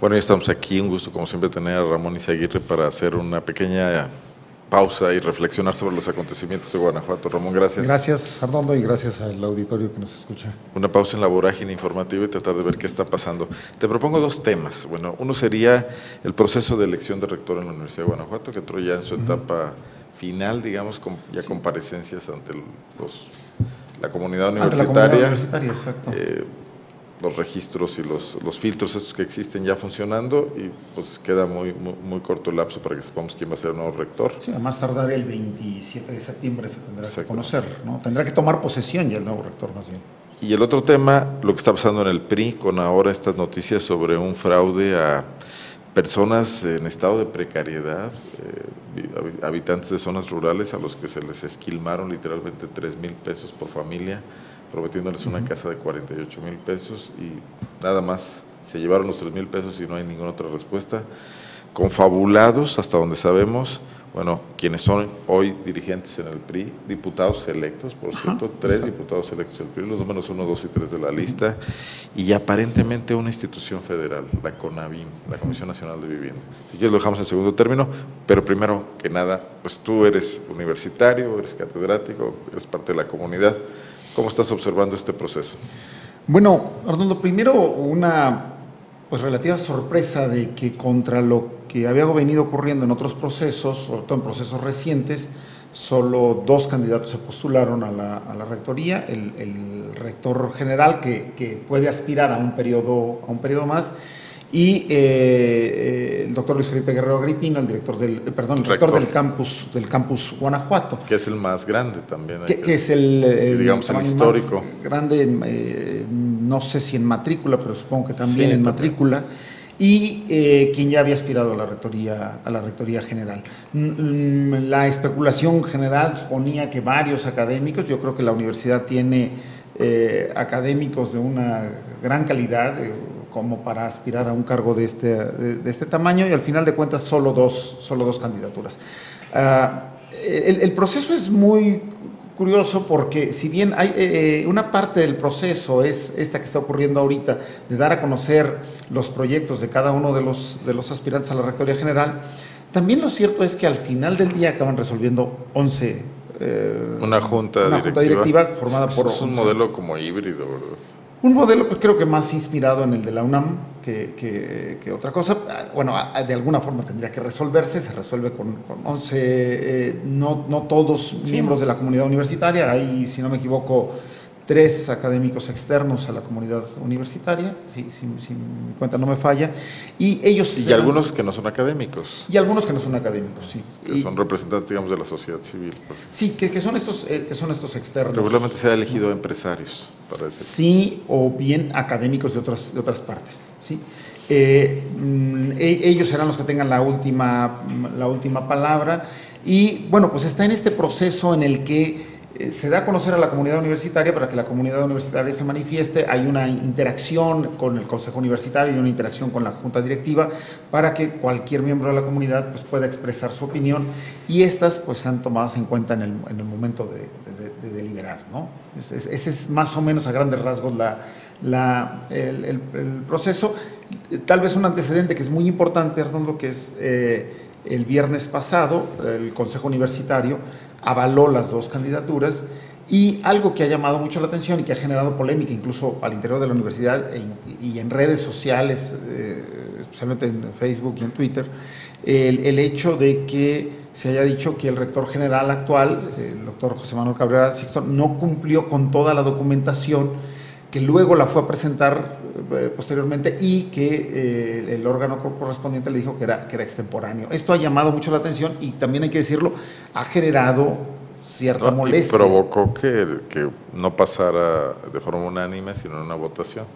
Bueno, ya estamos aquí. Un gusto, como siempre, tener a Ramón Izaguirre para hacer una pequeña pausa y reflexionar sobre los acontecimientos de Guanajuato. Ramón, gracias. Gracias, Arnoldo, y gracias al auditorio que nos escucha. Una pausa en la vorágine informativa y tratar de ver qué está pasando. Te propongo dos temas. Bueno, uno sería el proceso de elección de rector en la Universidad de Guanajuato, que entró ya en su etapa final, digamos, con ya comparecencias ante los, la comunidad universitaria. Ante la comunidad universitaria, exacto. Eh, los registros y los, los, filtros estos que existen ya funcionando y pues queda muy, muy, corto el lapso para que sepamos quién va a ser el nuevo rector. Sí, a más tardar el 27 de septiembre se tendrá que conocer, ¿no? Tendrá que tomar posesión ya el nuevo rector más bien. Y el otro tema, lo que está pasando en el PRI con ahora estas noticias sobre un fraude a personas en estado de precariedad, eh, habitantes de zonas rurales a los que se les esquilmaron literalmente 3 mil pesos por familia prometiéndoles una casa de 48 mil pesos y nada más. Se llevaron los 3 mil pesos y no hay ninguna otra respuesta. Confabulados, hasta donde sabemos, bueno, quienes son hoy dirigentes en el PRI, diputados electos, por cierto, tres diputados electos del PRI, los números uno, dos y tres de la lista, y aparentemente una institución federal, la CONAVIM, la Comisión Nacional de Vivienda. Si quieres lo dejamos en segundo término, pero primero que nada, pues tú eres universitario, eres catedrático, eres parte de la comunidad. ¿Cómo estás observando este proceso? Bueno, Arnoldo, primero una pues relativa sorpresa de que contra lo que había venido ocurriendo en otros procesos, sobre todo en procesos recientes, solo dos candidatos se postularon a la, rectoría, el, rector general que, que, puede aspirar a un periodo, a un periodo más, y eh, eh, el doctor Luis Felipe Guerrero Agripino, el director del, eh, perdón, el rector, del campus del campus Guanajuato. Que es el más grande también. Que, es el, digamos, el histórico. grande, no sé si en matrícula, pero supongo que también en matrícula. Y quien ya había aspirado a la rectoría, a la rectoría general. La especulación general suponía que varios académicos, yo creo que la universidad tiene académicos de una gran calidad, como para aspirar a un cargo de este, de, este tamaño y al final de cuentas solo dos, solo dos candidaturas. Ah, el, proceso es muy curioso porque si bien hay eh, eh, una parte del proceso es esta que está ocurriendo ahorita de dar a conocer los proyectos de cada uno de los, de los aspirantes a la Rectoría General, también lo cierto es que al final del día acaban resolviendo 11 eh, una junta, una junta directiva formada por... Es un modelo como híbrido, ¿verdad? Un modelo, pues creo que más inspirado en el de la UNAM que, que, otra cosa. Bueno, de alguna forma tendría que resolverse, se resuelve con, con 11, eh, no, no todos miembros de la comunidad universitaria, hay, si no me equivoco, tres académicos externos a la comunidad universitaria, si, mi cuenta no me falla, y ellos... Y algunos que no son académicos. Y algunos que no son académicos, sí. Que son representantes, digamos, de la sociedad civil. Pues. Sí, que, que, son estos, eh, que son estos externos. Regularmente se ha elegido empresarios para ese Sí, o bien académicos de otras, de otras partes, ¿sí? Eh, mm, e, ellos serán los que tengan la última, la última palabra. Y bueno, pues está en este proceso en el que se da a conocer a la comunidad universitaria para que la comunidad universitaria se manifieste, hay una interacción con el consejo universitario y una interacción con la junta directiva para que cualquier miembro de la comunidad pues, pueda expresar su opinión y estas pues sean tomadas en cuenta en el, en el momento de, deliberar. ¿no? Ese, es más o menos a grandes rasgos la, la, el, proceso. Tal vez un antecedente que es muy importante, Arnoldo, que es eh, el viernes pasado, el Consejo Universitario avaló las dos candidaturas y algo que ha llamado mucho la atención y que ha generado polémica incluso al interior de la universidad y en redes sociales, eh, especialmente en Facebook y en Twitter, el, hecho de que se haya dicho que el rector general actual, el doctor José Manuel Cabrera Sixto, no cumplió con toda la documentación que luego la fue a presentar eh, posteriormente y que eh, el órgano correspondiente le dijo que era, que era extemporáneo. Esto ha llamado mucho la atención y también hay que decirlo, ha generado cierta molestia. Y provocó que, que, no pasara de forma unánime, sino en una votación.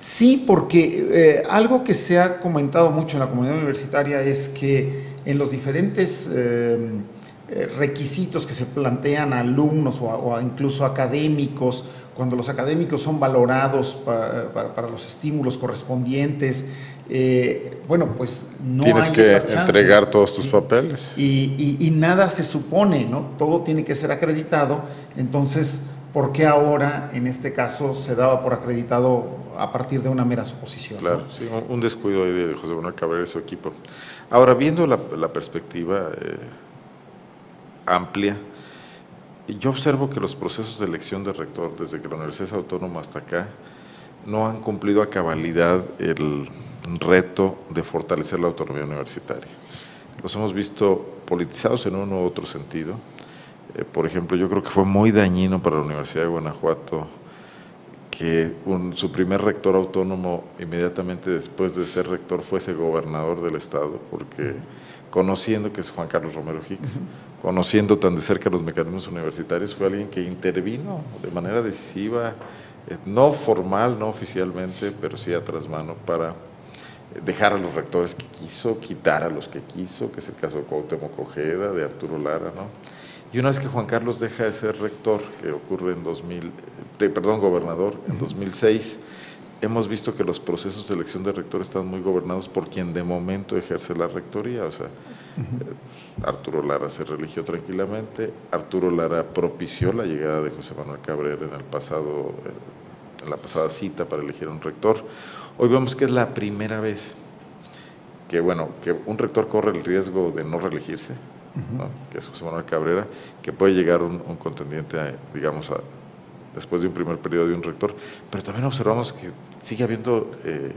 Sí, porque eh, algo que se ha comentado mucho en la comunidad universitaria es que en los diferentes requisitos que se plantean a alumnos o, o incluso académicos, cuando los académicos son valorados para, los estímulos correspondientes, eh, bueno, pues no Tienes que entregar todos tus papeles. Y, nada se supone, ¿no? Todo tiene que ser acreditado, entonces ¿por qué ahora, en este caso, se daba por acreditado a partir de una mera suposición? Claro, sí, un descuido ahí de José Manuel Cabrera y su equipo. Ahora, viendo la, perspectiva eh, amplia, yo observo que los procesos de elección de rector, desde que la Universidad es autónoma hasta acá, no han cumplido a cabalidad el reto de fortalecer la autonomía universitaria. Los hemos visto politizados en uno u otro sentido. Eh, por ejemplo, yo creo que fue muy dañino para la Universidad de Guanajuato que su primer rector autónomo inmediatamente después de ser rector fuese gobernador del estado, porque conociendo que es Juan Carlos Romero Hicks, conociendo tan de cerca los mecanismos universitarios, fue alguien que intervino de manera decisiva, eh, no formal, no oficialmente, pero sí a tras mano para dejar a los rectores que quiso, quitar a los que quiso, que es el caso de Cuauhtémoc Ojeda, de Arturo Lara, ¿no? Y una vez que Juan Carlos deja de ser rector, que ocurre en 2000, eh, perdón, gobernador, en 2006, hemos visto que los procesos de elección de rector están muy gobernados por quien de momento ejerce la rectoría, o sea, Arturo Lara se religió tranquilamente, Arturo Lara propició la llegada de José Manuel Cabrera en el pasado, eh, en la pasada cita para elegir un rector. Hoy vemos que es la primera vez que, bueno, que un rector corre el riesgo de no reelegirse, que es José Manuel Cabrera, que puede llegar un, contendiente, digamos, después de un primer periodo de un rector, pero también observamos que sigue habiendo eh,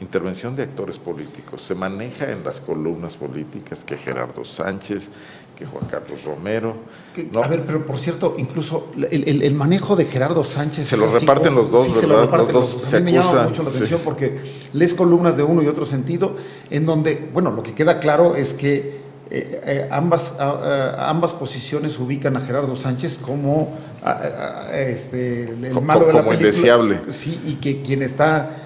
intervención de actores políticos. Se maneja en las columnas políticas que Gerardo Sánchez, que Juan Carlos Romero. A ver, pero por cierto, incluso el, manejo de Gerardo Sánchez. Se lo reparten los dos, ¿verdad? los dos a mí me llama mucho la atención porque lees columnas de uno y otro sentido, en donde, bueno, lo que queda claro es que eh, eh, ambas, ambas posiciones ubican a Gerardo Sánchez como este, el malo de la como indeseable. Sí, y que quien está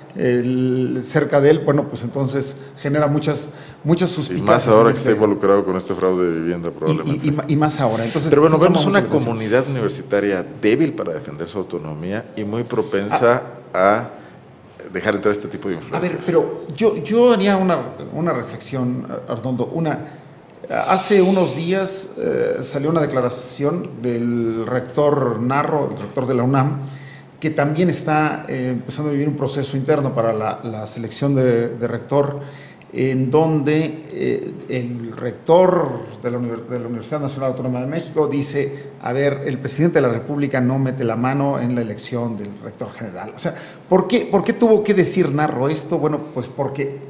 cerca de él, bueno, pues entonces genera muchas, muchas suspicacias. Y más ahora que está involucrado con este fraude de vivienda, probablemente. Y, más ahora. Entonces, Pero bueno, vemos una comunidad universitaria débil para defender su autonomía y muy propensa ah. a dejar entrar este tipo de influencias. A ver, pero yo, yo haría una, una reflexión, Arnondo, una Hace unos días eh, salió una declaración del rector Narro, el rector de la UNAM, que también está eh, empezando a vivir un proceso interno para la, selección de, rector, en donde eh, el rector de la, Universidad Nacional Autónoma de México dice, a ver, el presidente de la República no mete la mano en la elección del rector general. O sea, ¿por qué, por qué tuvo que decir Narro esto? Bueno, pues porque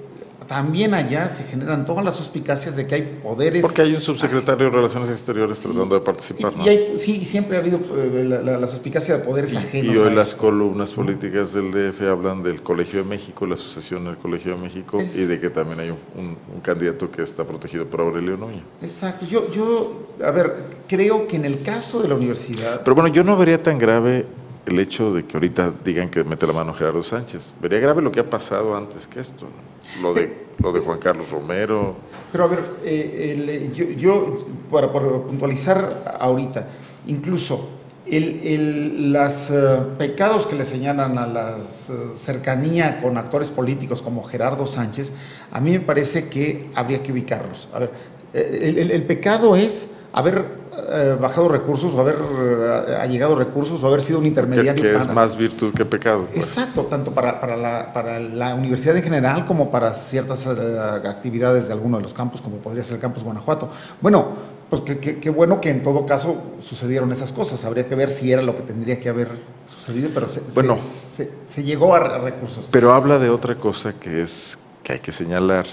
también allá se generan todas las suspicacias de que hay poderes. Porque hay un subsecretario de Relaciones Exteriores tratando de participar, ¿no? Y sí, siempre ha habido eh, la, suspicacia de poderes ajenos. Y hoy las columnas políticas del DF hablan del Colegio de México, la asociación del Colegio de México, y de que también hay un, candidato que está protegido por Aurelio Noña. Exacto. Yo, yo, a ver, creo que en el caso de la universidad. Pero bueno, yo no vería tan grave el hecho de que ahorita digan que mete la mano Gerardo Sánchez. Vería grave lo que ha pasado antes que esto, lo, de, lo de Juan Carlos Romero. Pero a ver, eh, yo, para, puntualizar ahorita, incluso el, los eh, pecados que le señalan a la eh, cercanía con actores políticos como Gerardo Sánchez, a mí me parece que habría que ubicarlos. A ver, el pecado es haber eh, bajado recursos o haber eh, llegado recursos o haber sido un intermediario. Que, es más virtud que pecado. Pues. Exacto, tanto para, para, la, para, la, universidad en general como para ciertas eh, actividades de alguno de los campos, como podría ser el campus Guanajuato. Bueno, pues qué bueno que en todo caso sucedieron esas cosas. Habría que ver si era lo que tendría que haber sucedido, pero se, bueno, se, se llegó a recursos. Pero habla de otra cosa que es que hay que señalar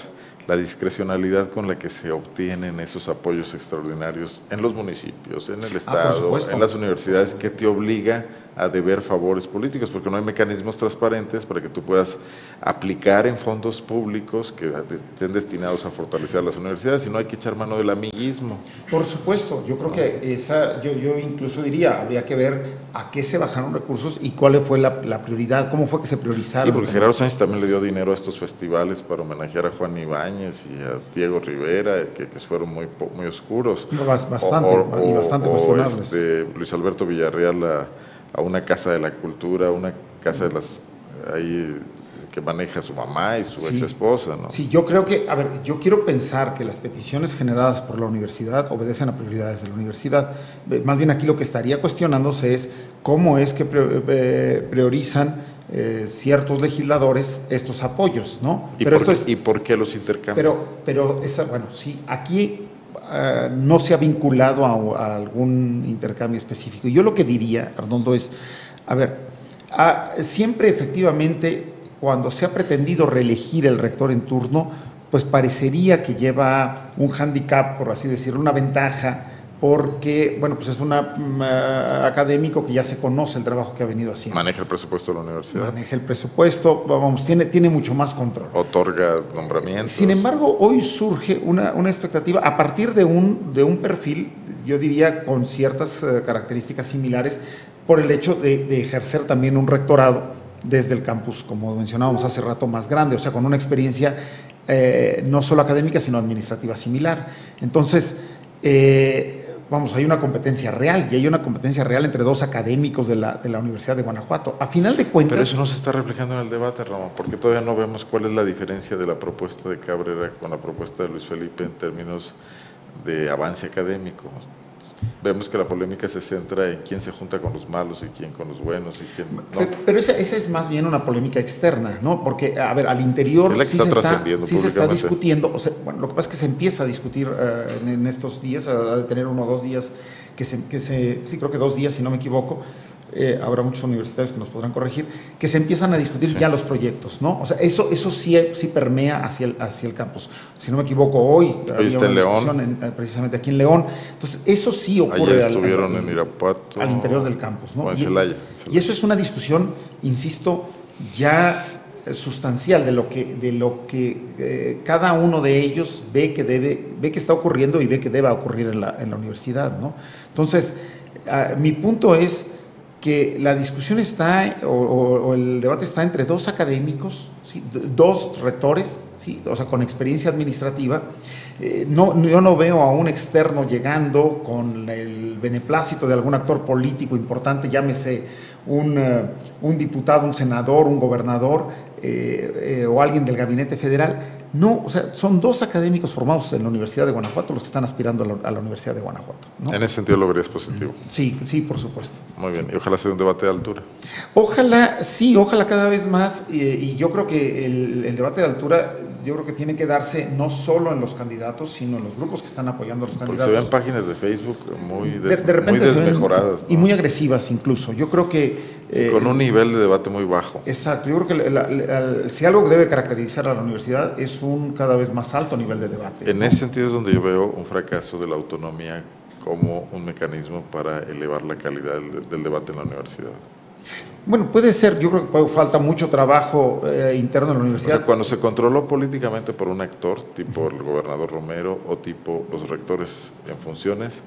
la discrecionalidad con la que se obtienen esos apoyos extraordinarios en los municipios, en el ah, Estado, en las universidades, que te obliga a deber favores políticos, porque no hay mecanismos transparentes para que tú puedas aplicar en fondos públicos que estén destinados a fortalecer las universidades, y no hay que echar mano del amiguismo. Por supuesto, yo creo que esa, yo, yo incluso diría, habría que ver a qué se bajaron recursos y cuál fue la, prioridad, cómo fue que se priorizaron. Sí, porque Gerardo Sánchez también le dio dinero a estos festivales para homenajear a Juan Ibáñez y a Diego Rivera, que, fueron muy, muy oscuros. Bastante, y bastante cuestionables. Este, Luis Alberto Villarreal a a una casa de la cultura, una casa de las ahí que maneja su mamá y su ex esposa, ¿no? Sí, yo creo que, a ver, yo quiero pensar que las peticiones generadas por la universidad obedecen a prioridades de la universidad. Más bien aquí lo que estaría cuestionándose es cómo es que eh, priorizan eh, ciertos legisladores estos apoyos, ¿no? ¿Y, pero por, esto es, ¿Y por qué los intercambian? Pero, pero esa, bueno, sí, aquí no se ha vinculado a, algún intercambio específico. Yo lo que diría, Arnoldo, es, a ver, siempre efectivamente cuando se ha pretendido reelegir el rector en turno, pues parecería que lleva un hándicap, por así decirlo, una ventaja, porque, bueno, pues es un mm, académico que ya se conoce el trabajo que ha venido haciendo. Maneja el presupuesto de la universidad. Maneja el presupuesto, vamos, tiene, tiene mucho más control. Otorga nombramientos. Sin embargo, hoy surge una, una expectativa a partir de un, de un perfil, yo diría, con ciertas eh, características similares, por el hecho de, de ejercer también un rectorado desde el campus, como mencionábamos hace rato, más grande, o sea, con una experiencia eh, no solo académica, sino administrativa similar. Entonces, eh, vamos, hay una competencia real y hay una competencia real entre dos académicos de la, de la, Universidad de Guanajuato. A final de cuentas... Pero eso no se está reflejando en el debate, Ramón, porque todavía no vemos cuál es la diferencia de la propuesta de Cabrera con la propuesta de Luis Felipe en términos de avance académico vemos que la polémica se centra en quién se junta con los malos y quién con los buenos y quién no. Pero, esa, es más bien una polémica externa, ¿no? Porque, a ver, al interior sí, se está, sí se está, discutiendo, o sea, bueno, lo que pasa es que se empieza a discutir uh, en, en, estos días, a, tener uno o dos días, que se, que se, sí creo que dos días, si no me equivoco, eh, habrá muchos universitarios que nos podrán corregir, que se empiezan a discutir ya los proyectos, ¿no? O sea, eso, eso sí, sí permea hacia el, hacia el campus. Si no me equivoco, hoy, hoy está en León. Eh, precisamente aquí en León. Entonces, eso sí ocurre. Ayer estuvieron al, en Irapuato. Al interior del campus, ¿no? O en Celaya. Y, eso es una discusión, insisto, ya sustancial de lo que, de lo que eh, cada uno de ellos ve que debe, ve que está ocurriendo y ve que debe ocurrir en la, en la universidad, ¿no? Entonces, ah, mi punto es que la discusión está, o, el debate está entre dos académicos, dos rectores, ¿sí? o sea, con experiencia administrativa. Eh, no, yo no veo a un externo llegando con el beneplácito de algún actor político importante, llámese un, eh, un diputado, un senador, un gobernador eh, o alguien del gabinete federal no, o sea, son dos académicos formados en la Universidad de Guanajuato los que están aspirando a la, Universidad de Guanajuato. En ese sentido lo verías positivo. Sí, sí, por supuesto. Muy bien, y ojalá sea un debate de altura. Ojalá, sí, ojalá cada vez más, y yo creo que el, debate de altura, yo creo que tiene que darse no solo en los candidatos, sino en los grupos que están apoyando a los candidatos. se ven páginas de Facebook muy, desmejoradas. Y muy agresivas incluso. Yo creo que... Eh, con un nivel de debate muy bajo. Exacto, yo creo que si algo debe caracterizar a la universidad es un cada vez más alto nivel de debate. En ese sentido es donde yo veo un fracaso de la autonomía como un mecanismo para elevar la calidad del, debate en la universidad. Bueno, puede ser, yo creo que falta mucho trabajo eh, interno en la universidad. cuando se controló políticamente por un actor, tipo el gobernador Romero o tipo los rectores en funciones,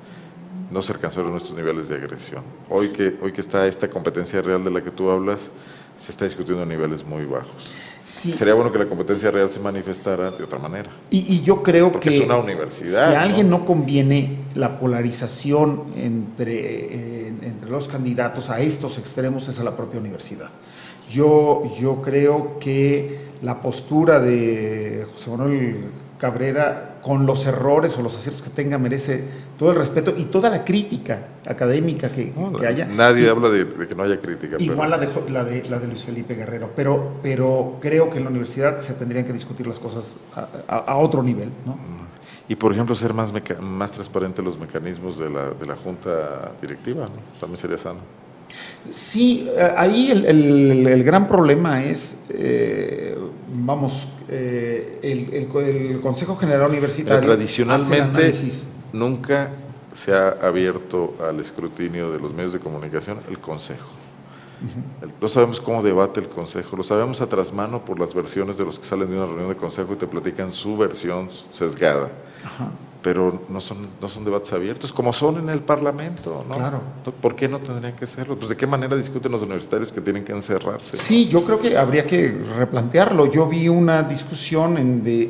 no se alcanzaron estos niveles de agresión. Hoy que, hoy que está esta competencia real de la que tú hablas, se está discutiendo a niveles muy bajos. Sería bueno que la competencia real se manifestara de otra manera. Y, yo creo Porque que es una universidad. Si a alguien no conviene la polarización entre, eh, entre los candidatos a estos extremos es a la propia universidad. Yo, yo creo que la postura de José Manuel Cabrera, con los errores o los aciertos que tenga, merece todo el respeto y toda la crítica académica que, haya. Nadie habla de, que no haya crítica. Igual la, de, la, de, la de Luis Felipe Guerrero, pero, pero creo que en la universidad se tendrían que discutir las cosas a, otro nivel. ¿no? Y, por ejemplo, ser más, más transparentes los mecanismos de la, de la junta directiva, ¿no? también sería sano. Sí, eh, ahí el, gran problema es, eh, vamos, eh, el, Consejo General Universitario. tradicionalmente nunca se ha abierto al escrutinio de los medios de comunicación el Consejo. No sabemos cómo debate el Consejo, lo sabemos a trasmano por las versiones de los que salen de una reunión de Consejo y te platican su versión sesgada. Pero no son, no son debates abiertos, como son en el Parlamento, ¿no? Claro. ¿Por qué no tendrían que serlo? Pues de qué manera discuten los universitarios que tienen que encerrarse. Sí, yo creo que habría que replantearlo. Yo vi una discusión en de,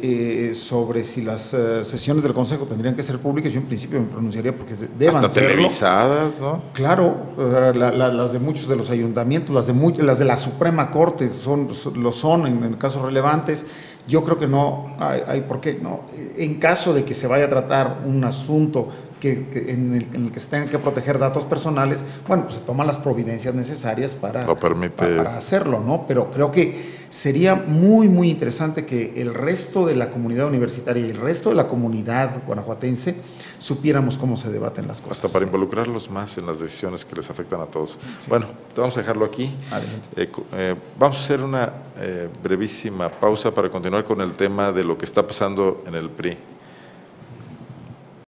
eh, sobre si las eh, sesiones del Consejo tendrían que ser públicas. Yo en principio me pronunciaría porque deban Hasta serlo. televisadas, ¿no? Claro, eh, la- la- las de muchos de los ayuntamientos, las de, mu- las de la Suprema Corte son, lo son en, en casos relevantes. Yo creo que no hay, hay por qué. No. En caso de que se vaya a tratar un asunto que, que- en, el, en el que se tengan que proteger datos personales, bueno, pues se toman las providencias necesarias para, Lo permite. pa- para hacerlo, ¿no? Pero creo que sería muy, muy interesante que el resto de la comunidad universitaria y el resto de la comunidad guanajuatense supiéramos cómo se debaten las cosas. Hasta para involucrarlos más en las decisiones que les afectan a todos. Bueno, vamos a dejarlo aquí. Adelante. Eh, eh, vamos a hacer una eh, brevísima pausa para continuar con el tema de lo que está pasando en el PRI.